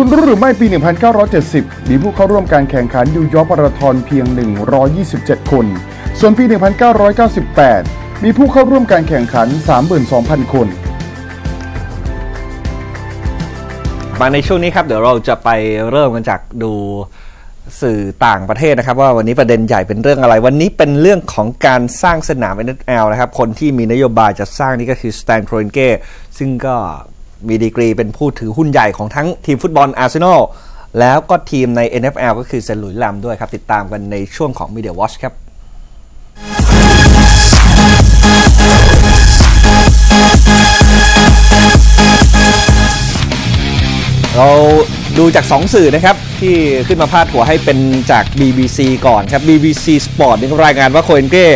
คุณรู้หรือไม่ปี 1970 มีผู้เข้าร่วมการแข่งขันยูยอปราธอนเพียง 127 คน ส่วนปี 1998 มีผู้เข้าร่วมการแข่งขัน 32,000 คน มาในช่วงนี้ครับ เดี๋ยวเราจะไปเริ่มกันจากดูสื่อต่างประเทศนะครับ ว่าวันนี้ประเด็นใหญ่เป็นเรื่องอะไร วันนี้เป็นเรื่องของการสร้างสนาม NFL นะครับ คนที่มีนโยบายจะสร้างนี่ก็คือสแตนโครนเก้ซึ่งก็ มีดีกรีเป็นผู้ถือหุ้นใหญ่ของทั้งทีมฟุตบอลอาร์เซนอลแล้วก็ทีมใน NFL ก็คือเซนหลุยส์แลมด้วยครับ ติดตามกันในช่วงของ Media Watch ครับเราดูจาก 2 สื่อนะครับ ที่ขึ้นมาพาดหัวให้เป็นจาก BBC ก่อนครับ BBC Sport นี่รายงานว่าโคเอนเก้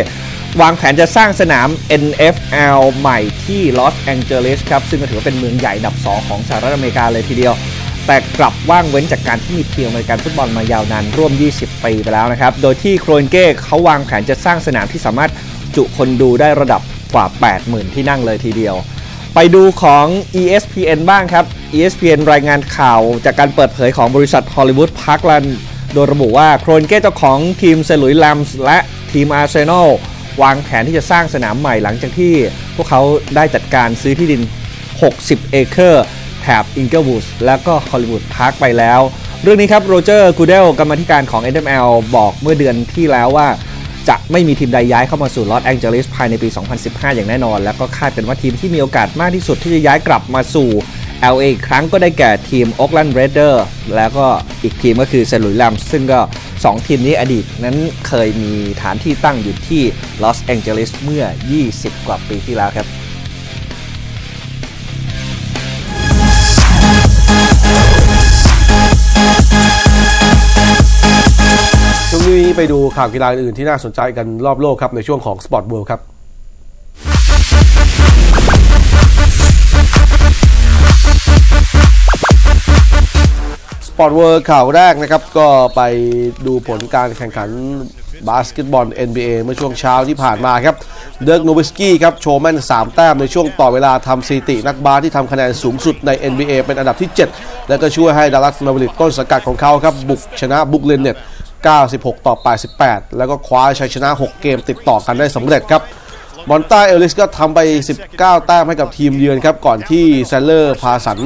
วางแผนจะสร้างสนาม NFL ใหม่ที่ลอสแองเจลิสครับ ซึ่งก็ถือว่าเป็นเมืองใหญ่อันดับ 2 ของสหรัฐอเมริกาเลยทีเดียว แต่กลับว่างเว้นจากการที่มีทีมอเมริกันฟุตบอลมายาวนานร่วม 20 ปีไปแล้วนะครับ โดยที่โครนเก้เขาวางแผนจะสร้างสนามที่สามารถจุคนดูได้ระดับกว่า 80,000 ที่นั่งเลยทีเดียว ไปดูของ ESPN บ้างครับ ESPN รายงานข่าวจากการเปิดเผยของบริษัทฮอลลีวูดพาร์คลนด์โดยระบุว่าโครนเก้เจ้าของทีมเซนต์หลุยส์แรมส์และทีมอาร์เซนอล วางแผนที่จะสร้างสนามใหม่หลังจากที่พวกเขาได้จัดการซื้อที่ดิน 60 เอเคอร์แถบอิงเกิลวูดแล้วก็ฮอลลีวูดพาร์คไปแล้ว เรื่องนี้ครับโรเจอร์กูเดลกรรมธิการของ NFL บอกเมื่อเดือนที่แล้วว่าจะไม่มีทีมใดย้ายเข้ามาสู่ลอสแองเจลิสภายในปี 2015 อย่างแน่นอน แล้วก็คาดกันว่าทีมที่มีโอกาสมากที่สุดที่จะย้ายกลับมาสู่ LA อีกครั้งก็ได้แก่ทีม Oakland Raiders แล้วก็อีกทีมก็คือเซลุยส์แลมซึ่งก็ 2 ทีมนี้อดีตนั้นเคยมีฐานที่ตั้งอยู่ที่ลอสแองเจลิสเมื่อ 20 กว่าปีที่แล้วครับช่วงนี้ไปดูข่าวกีฬาอื่นที่น่าสนใจกันรอบโลกครับ ในช่วงของ Sport World ครับ Sport World ข่าวแรกนะครับ ก็ไปดูผลการแข่งขันบาสเกตบอล NBA เมื่อช่วงเช้าที่ผ่านมาครับ เดิร์กโนวิสกี้ครับ โชว์แม่น 3 แต้มในช่วงต่อเวลาทำสถิติ นักบาสที่ทำคะแนนสูงสุดใน NBA เป็นอันดับที่ 7 แล้วก็ช่วยให้ดัลลัสแมฟเวอริกส์ต้นสังกัดของเขาครับ บุกชนะบรูคลินเน็ตส์96 ต่อ 88 แล้วก็คว้าชัยชนะ 6 เกมติดต่อกันได้สำเร็จครับ มอนต้าเอลิสก็ทำไป 19 แต้มให้กับทีมเยือนครับ ก่อนที่แชนด์เลอร์พาร์สันส์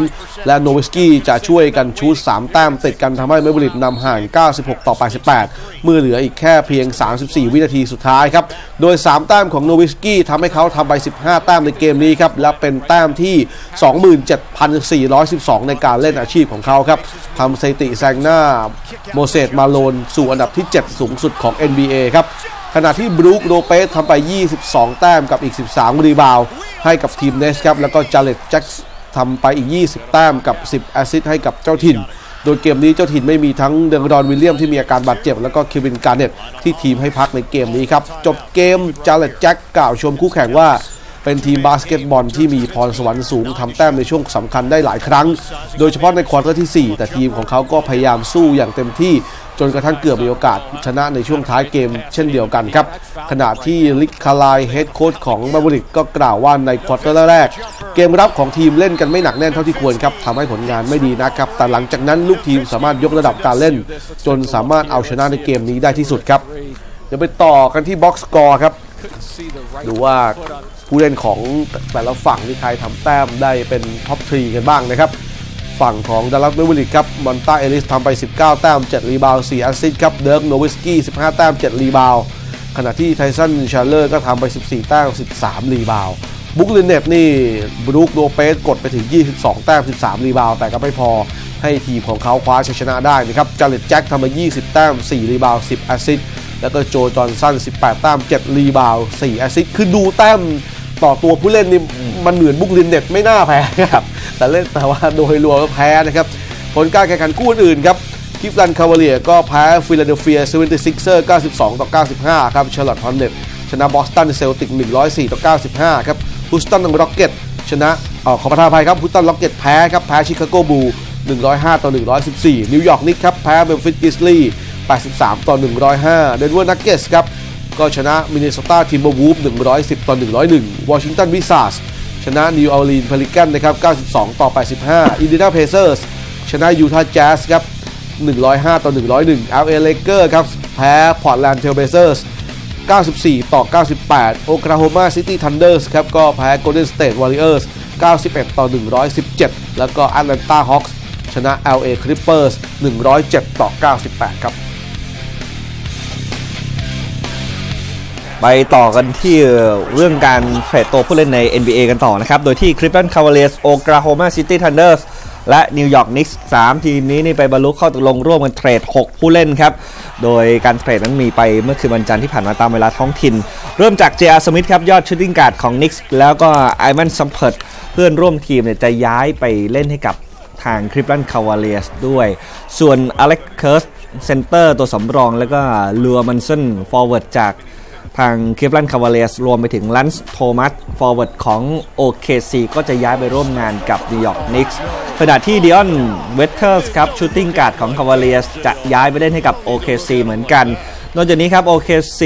และโนวิสกี้จะช่วยกันชู้ต3แต้มติดกันทำให้แมฟเวอริกส์นำห่าง 96 ต่อ 88 เมื่อเหลืออีกแค่เพียง 34 วินาทีสุดท้ายครับ โดย 3 แต้มของโนวิสกี้ทำให้เขาทำไป 15 แต้มในเกมนี้ครับ และเป็นแต้มที่ 27,412 ในการเล่นอาชีพของเขาครับทำสถิติแซงหน้าโมเสสมาโลนสู่อันดับที่ 7 สูงสุดของ NBA ครับ ขณะที่บรูคโลเปซทำไป 22 แต้มกับอีก 13 รีบาวด์ให้กับทีม Nets ครับ แล้วก็ Jarrett Jack ทำไปอีก 20 แต้มกับ 10 แอสซิสให้กับเจ้าถิ่น โดยเกมนี้เจ้าถิ่นไม่มีทั้ง Deron Williams ที่มีอาการบาดเจ็บ แล้วก็ Kevin Garnett ที่ทีมให้พักในเกมนี้ครับ จบเกม Jarrett Jack กล่าวชมคู่แข่งว่า เป็นทีมบาสเกตบอลที่มีพรสวรรค์สูงทำแต้มในช่วงสำคัญได้หลายครั้ง โดยเฉพาะใน quarter ที่ 4 แต่ทีมของเขาก็พยายามสู้อย่างเต็มที่จนกระทั่งเกือบมีโอกาสชนะในช่วงท้ายเกมเช่นเดียวกันครับ ขณะที่ Rick Carlisle head coach ของ Mavericks ก็กล่าวว่าใน quarter แรก เกมรับของทีมเล่นกันไม่หนักแน่นเท่าที่ควรครับทำให้ผลงานไม่ดีนะครับ แต่หลังจากนั้นลูกทีมสามารถยกระดับการเล่น จนสามารถเอาชนะในเกมนี้ได้ที่สุดครับ เดี๋ยวไปต่อกันที่ box score ครับดูว่า ผู้เล่นของแต่ละฝั่งที่ใครทำแต้มได้เป็น top three กันบ้างนะครับ ฝั่งของ Dallas Mavericks ครับ Monta Ellis ทำไป 19 แต้ม 7 rebound 4 assist ครับ Dirk Nowitzki 15 แต้ม 7 rebound ขณะที่ Tyson Chandler ก็ทำไป 14 แต้ม 13 rebound Brooklyn Nets นี่ Brook Lopez กดไปถึง 22 แต้ม 13 rebound แต่ก็ไม่พอให้ทีมของเขาคว้าชัยชนะได้นะครับ Jarrett Jack ทำไป20 แต้ม 4 rebound 10 assist แล้วก็ Joe Johnson 18 แต้ม 7 rebound 4 assist คือดูแต้ม ต่อตัวผู้เล่นนี่มันเหมือน Brooklyn Nets ไม่น่าแพ้ครับ แต่เล่นแต่ว่าโดยรวมก็แพ้นะครับ ผลการแข่งขันคู่อื่นครับคิฟลันคาวาเลียก็แพ้ฟิลาเดลเฟีย 76ers 92 ต่อ 95 ครับ Charlotte Hornets ชนะ Boston Celtics 104 ต่อ 95 ครับ Houston Rockets ชนะ อ๋อขอประทานอภัยครับ Houston Rockets แพ้ครับแพ้ Chicago Bulls 105 ต่อ 114 New York Knicks ครับแพ้ Memphis Grizzlies 83 ต่อ 105 Denver Nuggets ครับ ก็ชนะ Minnesota Timberwolves 110 ต่อ 101 Washington Wizards ชนะ New Orleans Pelicans นะครับ 92 ต่อ 85 Indiana Pacers ชนะ Utah Jazz ครับ 105 ต่อ 101 LA Lakers ครับ แพ้ Portland Trail Blazers 94 ต่อ 98 Oklahoma City Thunders ครับ ก็แพ้ Golden State Warriors 91 ต่อ 117 แล้วก็ Atlanta Hawks ชนะ LA Clippers 107 ต่อ 98 ครับ ไปต่อกันที่เรื่องการ trade ตัวผู้เล่นใน NBA กันต่อนะครับ โดยที่ Cleveland Cavaliers Oklahoma City Thunder และ New York Knicks 3 ทีมนี้นี่ไปบรรลุข้อตกลงร่วมกัน trade 6 ผู้เล่นครับ โดยการ trade นั้นมีไปเมื่อคืนวันจันทร์ที่ผ่านมาตามเวลาท้องถิ่น เริ่มจาก J.R. Smith ครับ ยอด shooting guard ของ Knicks แล้วก็ Iman s u m p e r t เพื่อนร่วมทีมเนี่ยจะย้ายไปเล่นให้กับทาง Cleveland Cavaliers ด้วย ส่วน Alex Kirk center ตัวสำรองแล้วก็ Lou Amundson forward จาก ทาง Cleveland Cavaliers รวมไปถึง Lance Thomas forward ของ OKC ก็จะย้ายไปร่วมงานกับ New York Knicks ขณะที่ Dion Waiters ครับ shooting guard ของ Cavaliers จะย้ายไปเล่นให้กับ OKC เหมือนกัน นอกจากนี้ครับ OKC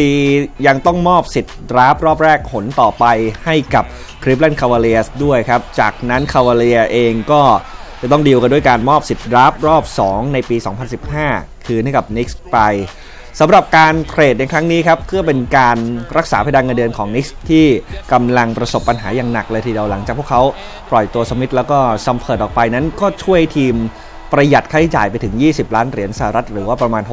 ยังต้องมอบสิทธิ์ draft รอบแรกหนต่อไปให้กับ Cleveland Cavaliers ด้วยครับ จากนั้น Cavaliers เองก็จะต้องดีลกันด้วยการมอบสิทธิ์ draft รอบ 2 ในปี 2015 คืนให้กับ Knicks ไป สำหรับการ trade ในครั้งนี้ครับเพื่อเป็นการรักษาเพดานเงินเดือนของ Knicks ที่กำลังประสบปัญหาอย่างหนักเลยทีเดียวหลังจากพวกเขาปล่อยตัวสมิธแล้วก็ Shumpert ออกไปนั้นก็ช่วยทีมประหยัดค่าใช้จ่ายไปถึง 20 ล้านเหรียญสหรัฐ หรือว่าประมาณ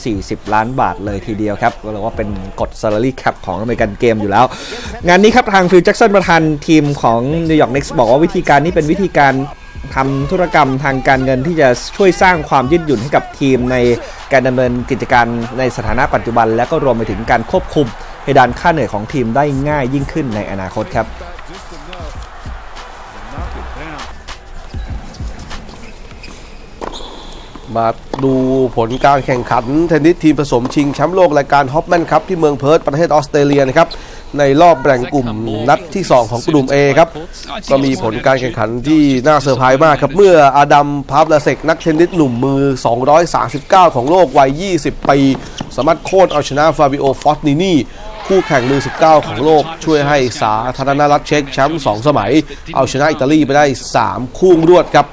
640 ล้านบาทเลยทีเดียวครับก็เรียกว่าเป็นกฎ salary cap ของอเมริกันเกมอยู่แล้ว งานนี้ครับทาง Phil Jackson ประธานทีมของ New York Knicks บอกว่าวิธีการนี้เป็นวิธีการ ทำธุรกรรมทางการเงินที่จะช่วยสร้างความยืดหยุ่นให้กับทีมในการดำเนินกิจการในสถานะปัจจุบัน และก็รวมไปถึงการควบคุมเพดานค่าเหนื่อยของทีมได้ง่ายยิ่งขึ้นในอนาคตครับมาดูผลการแข่งขันเทนนิสทีมผสมชิงแชมป์โลกรายการ Hopman ครับที่เมืองเพิร์ธประเทศออสเตรเลียนะครับ ในรอบแบ่งกลุ่มนัดที่ 2 ของกลุ่ม A ครับ ก็มีผลการแข่งขันที่น่าเซอร์ไพรส์มากครับ เมื่อ Adam Pavlasek นักเทนนิสหนุ่มมือ 239 ของโลกวัย 20 ปี สามารถโค่นเอาชนะ Fabio Fognini คู่แข่งมือ 19 ของโลก ช่วยให้สาธารณรัฐเช็กแชมป์2สมัย เอาชนะอิตาลีไปได้ 3 คู่รวดครับ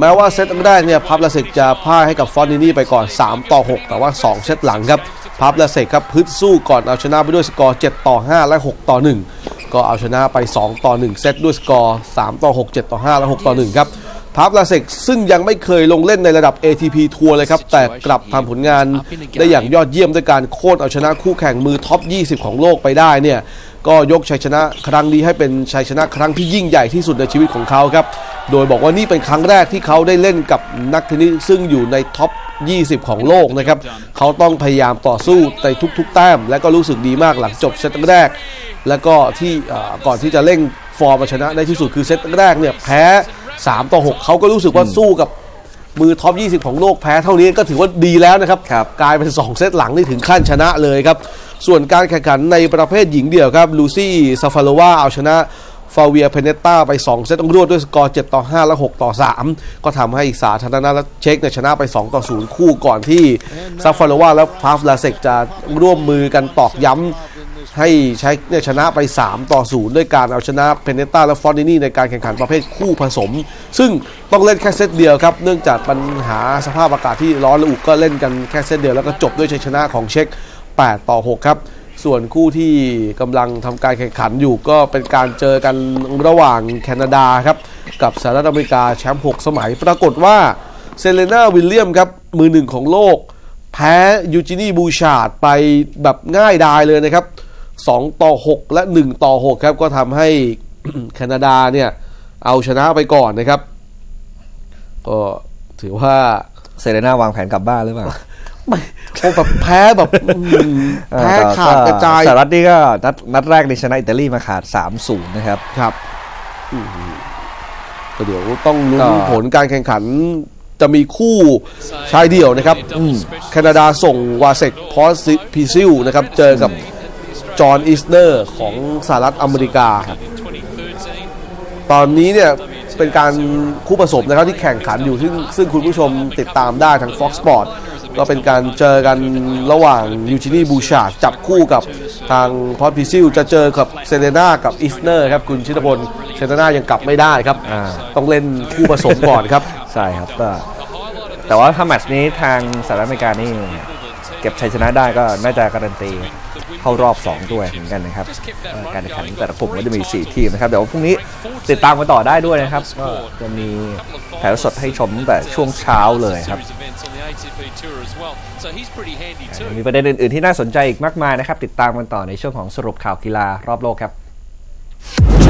แม้ว่าเซตแรกเนี่ย Pavlasek จะพ่ายให้กับ Fognini ไปก่อน 3 ต่อ 6 แต่ว่า 2 เซตหลังครับPavlasek ครับฮึดสู้ก่อนเอาชนะไปด้วยสกอร์ 7 ต่อ 5 และ 6 ต่อ 1 ก็เอาชนะไป 2 ต่อ 1 เซตด้วยสกอร์ 3 ต่อ 6 7 ต่อ 5 และ 6 ต่อ 1 ครับ Pavlasek ซึ่งยังไม่เคยลงเล่นในระดับ ATP ทัวร์เลยครับ แต่กลับทำผลงานได้อย่างยอดเยี่ยมด้วยการโค่นเอาชนะคู่แข่งมือ top 20 ของโลกไปได้เนี่ยก็ยกชัยชนะครั้งนี้ให้เป็นชัยชนะครั้งที่ยิ่งใหญ่ที่สุดในชีวิตของเขาครับ โดยบอกว่านี่เป็นครั้งแรกที่เขาได้เล่นกับนักเทนนิสซึ่งอยู่ใน top 20 ของโลกนะครับ เขาต้องพยายามต่อสู้ในทุกๆ แต้ม และก็รู้สึกดีมากหลังจบเซตแรก แล้วก็ที่เอ่อก่อนที่จะเร่งฟอร์มมาชนะได้ที่สุดคือเซตแรกเนี่ยแพ้ 3 ต่อ 6 เขาก็รู้สึกว่าสู้กับมือ top 20 ของโลกแพ้เท่านี้ก็ถือว่าดีแล้วนะครับครับกลายเป็น 2 เซตหลังนี่ถึงขั้นชนะเลยครับ ส่วนการแข่งขันในประเภทหญิงเดี่ยวครับ Lucie Safarova เอาชนะ Flavia Pennetta ไป 2 เซตรวดด้วยสกอร์ 7 ต่อ 5 และ 6 ต่อ 3 ก็ทำให้สาธารณรัฐเช็กเนี่ยชนะไป 2 ต่อ 0 คู่ก่อนที่ซาฟาโลวาและพาฟลาเซกจะร่วมมือกันตอกย้ำให้เช็กเนี่ยชนะไป 3 ต่อ 0 ด้วยการเอาชนะเพเนต้าและฟอนดินี่ในการแข่งขันประเภทคู่ผสม ซึ่งต้องเล่นแค่เซตเดียวครับ เนื่องจากปัญหาสภาพอากาศที่ร้อนระอุก็เล่นกันแค่เซตเดียวแล้วก็จบด้วยชัยชนะของเช็ก8 ต่อ 6 ครับ ส่วนคู่ที่กำลังทำการแข่งขันอยู่ก็เป็นการเจอกันระหว่างแคนาดาครับ กับสหรัฐอเมริกาแชมป์ 6 สมัย ปรากฏว่าเซเลนาวิลเลียมครับ มือหนึ่งของโลก แพ้ยูจินีบูชาดไปแบบง่ายดายเลยนะครับ 2 ต่อ 6 และ 1 ต่อ 6 ครับ ก็ทำให้แคนาดาเนี่ย เอาชนะไปก่อนนะครับ ก็ถือว่าเซเรนาวางแผนกลับบ้านหรือเปล่า โอ้แบบแพ้แบบอื้อหือแพ้ขาดกระจายสหรัฐนี่ก็นัดนัดแรกในชนะอิตาลีมาขาด3-0นะครับครับอื้อหือก็เดี๋ยวต้องลุ้นก็ผลการแข่งขันจะมีคู่ชายเดี่ยวนะครับอืมแคนาดาส่งวาเซกพอสพิซิลนะครับ เจอกับจอห์นอิสเนอร์ของสหรัฐอเมริกา ตอนนี้เนี่ยเป็นการคู่ผสมนะครับที่แข่งขันอยู่ซึ่งซึ่งคุณผู้ชมติดตามได้ทาง Fox Sport ก็เป็นการเจอกันระหว่างยูจินีบูชาร์ดจับคู่กับทางพอดพิซิลจะเจอกับเซเลนากับอิสเนอร์ครับคุณชิตพลเซเลนายังกลับไม่ได้ครับอ่าต้องเล่นคู่ผสมก่อนครับ ใช่ครับก็แต่ว่าถ้าแมตช์นี้ทางสหรัฐอเมริกานี่เก็บชัยชนะได้ก็น่าจะการันตี เข้ารอบ 2 ด้วยเหมือนกันนะครับเอ่อการแข่งขันแต่ละกลุ่มก็จะมี 4 ทีมนะครับเดี๋ยวพรุ่งนี้ติดตามกันต่อได้ด้วยนะครับก็จะมีถ่ายทอดสดให้ชมตั้งแต่ช่วงเช้าเลยครับมีประเด็นอื่นๆที่น่าสนใจอีกมากมายนะครับ ติดตามกันต่อในช่วงของสรุปข่าวกีฬารอบโลกครับ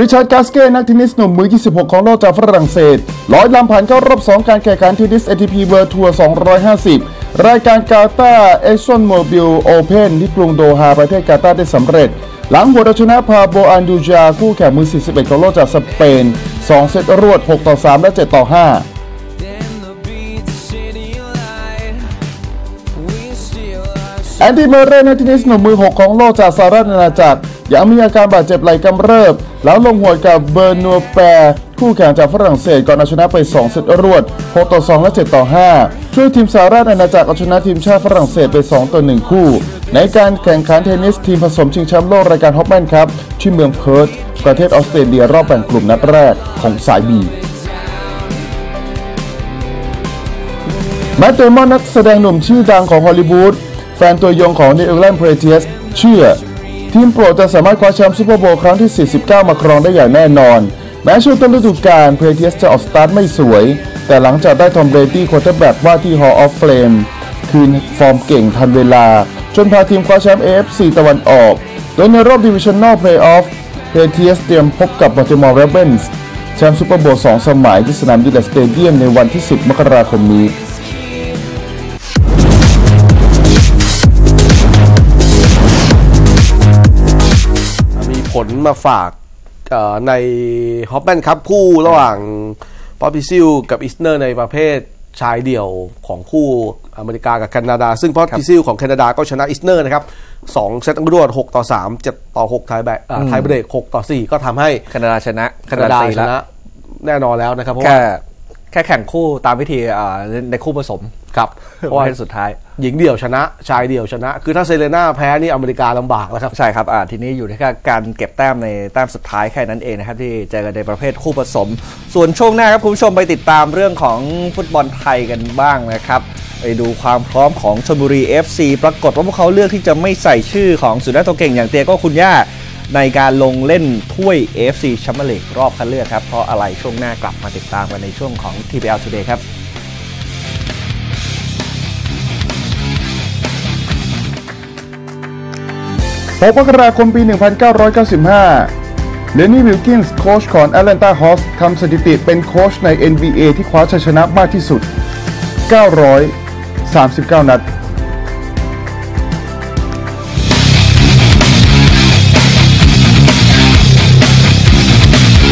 ริชาร์ดกาสเก้นักเทนนิสหนุ่มมือ 26 ของโลกจากฝรั่งเศสร้อยลำผ่านเข้ารอบ 2 การแข่งขันเทนนิส ATP World Tour 250 รายการกาตาร์เอชอนโมบิลโอเพนที่กรุงโดฮาประเทศกาตาร์ได้สำเร็จ หลังหวดเอาชนะพาโบอันดูจาคู่แข่งมือ 41 ของโลกจากสเปน 2 เซตรวด 6 ต่อ 3 และ 7 ต่อ 5แอนดี้เมอร์เรนักเทนนิสหนุ่มมือ 6 ของโลกจากสหราชอาณาจักร ยังมีอาการบาดเจ็บไหล่กำเริบ แล้วลงหวดกับเบอร์นัวแปรคู่แข่งจากฝรั่งเศสก่อนเอาชนะไป 2 เซตรวด 6 ต่อ 2 และ 7 ต่อ 5 ช่วยทีมสหราชอาณาจักรเอาชนะทีมชาติฝรั่งเศสไป 2 ต่อ 1 คู่ ในการแข่งขันเทนนิสทีมผสมชิงแชมป์โลกรายการฮอปแมนครับที่เมืองเพิร์ธประเทศออสเตรเลียรอบแบ่งกลุ่มนัดแรกของสายบีแมตต์เดมอนนักแสดงหนุ่มชื่อดังของฮอลลีวูดแฟนตัวยงของนิวอิงแลนด์เพรเทียสเชื่อ ทีมโปรดจะสามารถคว้าแชมป์ซูเปอร์โบว์ครั้งที่ 49 มาครองได้อย่างแน่นอน แม้ช่วงต้นฤดูกาลเพเทียสจะออกสตาร์ทไม่สวย แต่หลังจากได้ทอมเบรดี้ควอเตอร์แบ็กว่าที่ Hall of Fame คืนฟอร์มเก่งทันเวลา จนพาทีมคว้าแชมป์ AFC ตะวันออก โดยในรอบดิวิชั่น a l เพลย์ออฟเพเทียสเตรียมพบกับบัลติมอร์เรเบนส์แชมป์ซูเปอร์โบว์สองสมัยที่สนามยูเดสเตเดียมในวันที่ 10 มกราคมนี้ ลมาฝากเอ่อในฮอปแมนครับคู่ระหว่างป๊อปปิซิลกับอิสเนอร์ในประเภทชายเดี่ยวของคู่อเมริกากับแคนาดา ซึ่งป๊อปปิซิลของแคนาดาก็ชนะอิสเนอร์นะครับสองเซตรวด 6 ต่อ 3 7 ต่อ 6 ไทยแบกไทยเบรก 6 ต่อ 4 ก็ทำให้แคนาดาชนะแคนาดาตีชแล้วนะแน่นอนแล้วนะครับ เพราะแค่ว่า แค่แข่งคู่ตามวิธีอ่าในคู่ผสมครับเพเพราะราะว่าว่าสุดท้าย หญิงเดี่ยวชนะ ชายเดี่ยวชนะ คือถ้าเซเลน่าแพ้นี่อเมริกาลำบากแล้วครับ ใช่ครับอ่าทีนี้อยู่ที่แค่การเก็บแต้มในแต้มสุดท้ายแค่นั้นเองนะครับ ที่เจอกันในประเภทคู่ผสม ส่วนช่วงหน้าครับคุณผู้ชมไปติดตามเรื่องของฟุตบอลไทยกันบ้างนะครับไปดูความพร้อมของชลบุรี FC ปรากฏว่าพวกเขาเลือกที่จะไม่ใส่ชื่อของสุนัขตัวเก่งอย่างเตียโก็คุณย่า ในการลงเล่นถ้วย AFC แชมเปี้ยนลีกรอบคัดเลือกครับ เพราะอะไรช่วงหน้ากลับมาติดตามกันในช่วงของ TPL Today ครับ6มกราคมปี 1995 เลนนี่วิลกินส์โค้ชของ Atlanta Hawks ทำสถิติเป็นโค้ชใน NBA ที่คว้าชัยชนะมากที่สุด 939 นัด